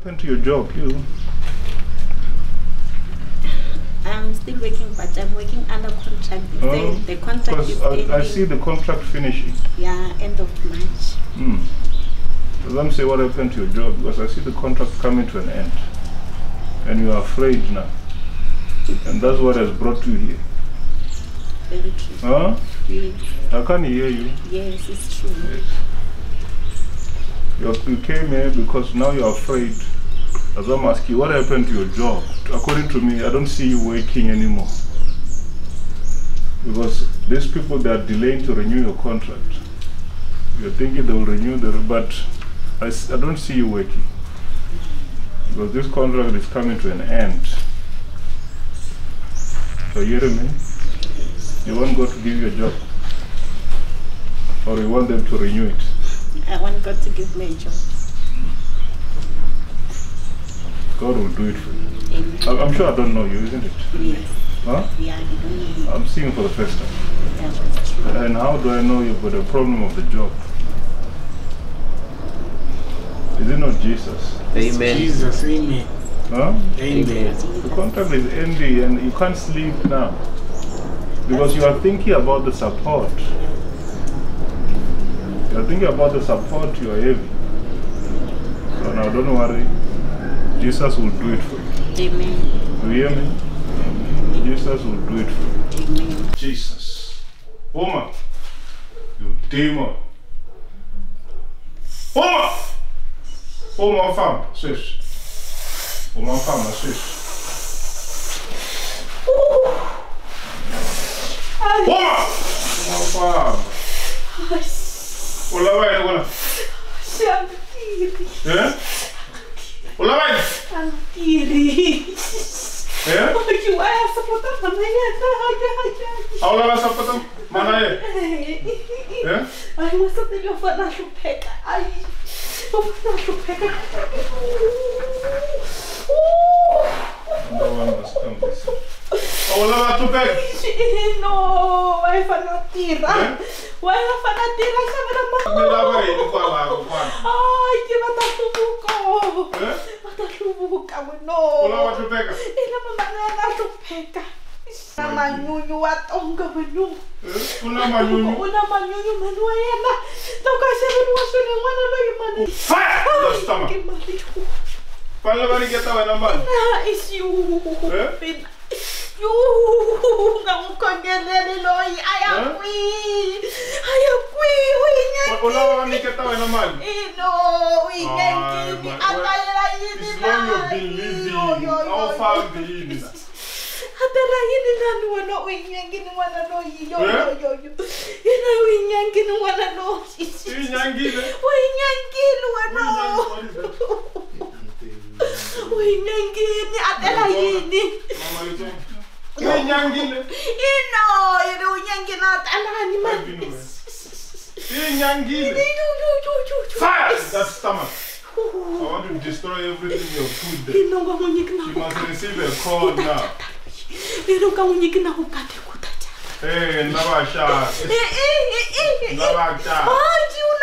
happened to your job? You? I'm still working, but I'm working under contract. Oh, the, the contract is Because. I, I see the contract finishing. Yeah, end of March. Hmm. So let me say what happened to your job because I see the contract coming to an end. And you are afraid now. And that's what has brought you here. Very true. Huh? Yes, I can't hear you. yes it's true. Yes. You, you came here because now you're afraid. As I'm asking you, what happened to your job? According to me, I don't see you working anymore. Because these people, they are delaying to renew your contract. You're thinking they will renew the, but I don't see you working. Because this contract is coming to an end. So you hear me? You want God to give you a job? Or you want them to renew it? I want God to give me a job. God will do it for you. Amen. I- I'm sure I don't know you, isn't it? Yes. Huh? Yeah, you don't know me. I'm seeing you for the first time. Yeah. And how do I know you've got a problem of the job? Is it not Jesus? Amen. Jesus, amen. Huh? Amen. The contract is ending and you can't sleep now. Because you are thinking about the support. You are thinking about the support you are having. So now don't worry. Jesus will do it for you. Amen. You hear me? Jesus will do it for you. Amen. Jesus. Woman. You demon. Woman! Woman fam, sis. Woman fam, sis. Woman! Woman fam. Ula vai, eh, Ulla väin! Altiri! Joo? Oikein äässä, mutta mä jätän, jätän, jätän. Ulla väin, vai fanatira. Vai fanatira, chama na mão. Me dá para ele, qual lá, qual? Ai, que mata tubuco. Mata tubuca, mano. Olá, mata tupeca. Ele é mata tupeca. Na manyunyu atonga manu. Una manyunyu. Una manyunyu manu ayana. Toka sebe ni wasone mwana no yumani. Fire! Dostama. Fala bari kita wana man. Ah, isiu. Eh? Pina. Yu, não congelele loi. Ai, aqui. Ai, aqui. Ui, Ula nyangi. wa ni kita wa nambani. Ino, ui, nyangi. my- Atayela yini As na. long you've been living, Yo, yini yini. Mama yuto. Hii nyangile. Ino, ina ui nyangi na atala ni man. Happy New Year. Hii nyangile. Yo yo yo yo yo. Fire! That stomach. I want to destroy everything your food. Ino nga munyiki na You must receive a call now. Ino nga munyiki na ukate kutacha. Hey, Nabasha. Eh eh eh. Nabasha. Hayi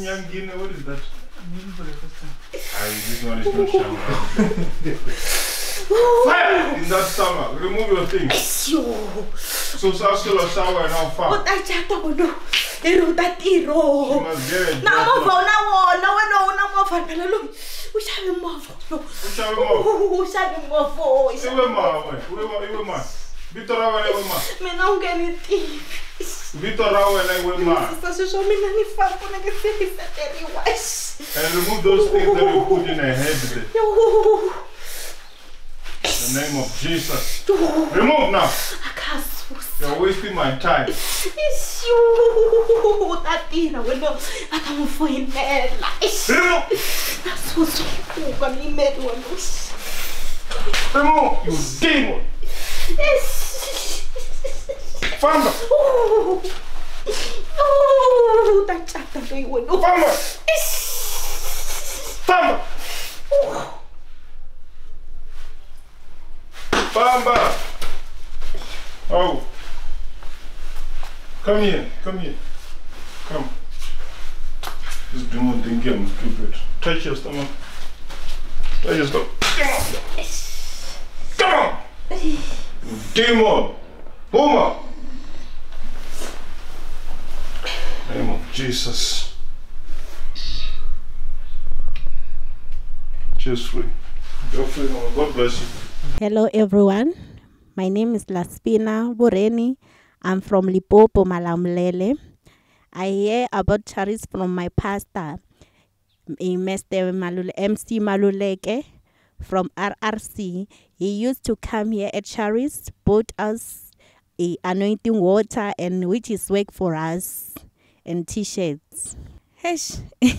vutisela. Nyangine, what is that? Aye, this one is not shower. Fire in that stomach. Remove your things. Esiyo. So Saskia shower now U far. ta chata weno. Leri u ta You tiro. must get it. Na movha u na wona wena u na movha phela loyi. U xave movha loyi. Ushave mo. U xave movha. u xave Iwe ma we. Iwe ma. Iwe ma. Vito ra wena iwe ma. mina u Vitor Raul and I were mad. Sister, show me nani far isso nigga face that every wash. And remove those things that you put in her head. In the name of Jesus. Remove now. You're wasting my time. isso you that dinner will not come for in there. Remove. That's what's so cool. I'm in there. Remove, you demon. Isso. Famba! u ta cata loyi wena Famba! Famba! Famba! Oh. Come here, come here. Come. This demon thinking I'm stupid. Touch your stomach. Touch your stomach. Come on! Come on! Demon! Boomer! Name of Jesus. Cheers, free. God bless you. Hello everyone. My name is Laspina Bureni. I'm from Limpopo, Malamulele. I hear about Charis from my pastor, Mr. Malule, MC Maluleke from RRC. He used to come here at Charis, bought us anointing water and which is work for us and t-shirts. Hesh.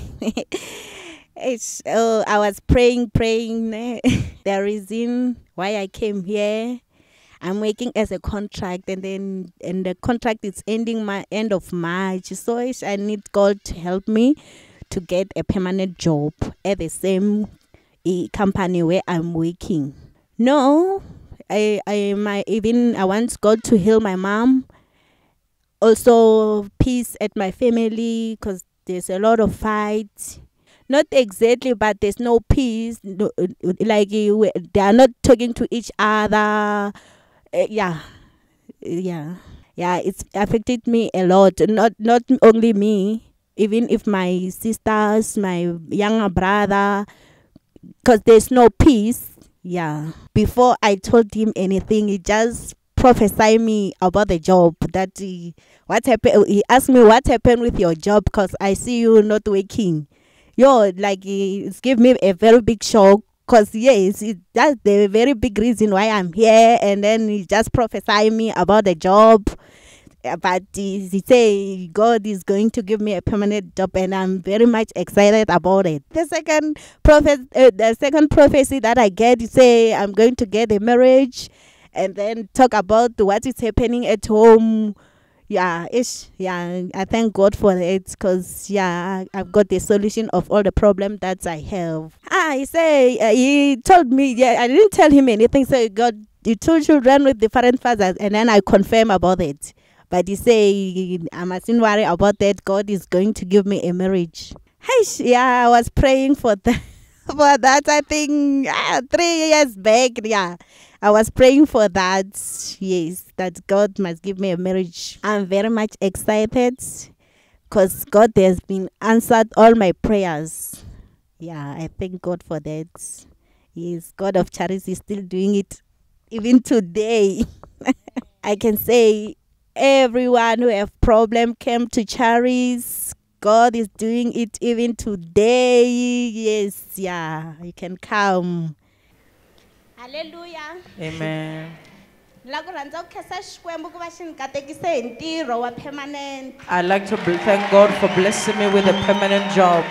Oh, I was praying, praying. the reason why I came here, I'm working as a contract, and then and the contract is ending my end of March. So I need God to help me to get a permanent job at the same company where I'm working. No, I I my even I want God to heal my mom. Also, peace at my family because there's a lot of fights. Not exactly but there's no peace no, uh, like uh, they are not talking to each other. Uh, yeah yeah yeah it's affected me a lot not not only me even if my sisters my younger brother because there's no peace yeah. Before i told him anything he just prophesied me about the job that he, what happened he asked me what happened with your job because i see you not working. Yo like it's give me a very big shock because yes it, that's the very big reason why i'm here. And then he just prophesy me about the job. Uh, but he, he say god is going to give me a permanent job and i'm very much excited about it. The second prophet uh, the second prophecy that i get he say i'm going to get a marriage and then talk about what is happening at home. Yeah ish. Yeah i thank god for it because yeah i've got the solution of all the problem that i have. Ah he say uh, he told me yeah i didn't tell him anything. So he got the two children with different fathers and then i confirm about it. But he say i mustn't worry about that. God is going to give me a marriage. Hey yeah i was praying for that for that i think ah, three years back yeah I was praying for that. Yes, that God must give me a marriage. I'm very much excited because God has been answered all my prayers. Yeah, I thank God for that. Yes, God of charity is still doing it even today. I can say everyone who have problem came to Charis. God is doing it even today. Yes, yeah, you can come. Hallelujah. Amen. la ku rhandza ku khensa xikwembu ku va xi ni katekise hi ntirho wa permanent I'd like to thank God for blessing me with a permanent job.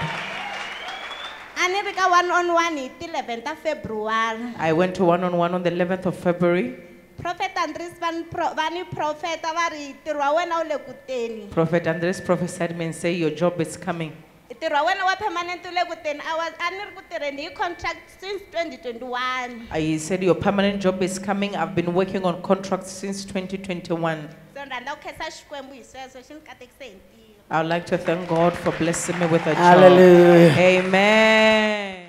a ni ri one on one hi ti 11 ta february I went to one on one on the 11th of February. Prophet andries va ni pro- va ni profeta va ri ntirho wa wena wu le kuteni Prophet Andries prophesied me and say, Your job is coming. ntirho wa wena wa permanent wu le kuteni a wa- a ni ri ku tirheni hi contract since 2021 I said, Your permanent job is coming. I've been working on contracts since 2021. so ni rhandza ku khensa xikwembu hi sweswo xi ni katekise hi ntirho I would like to thank God for blessing me with a job. Hallelujah. job. Amen.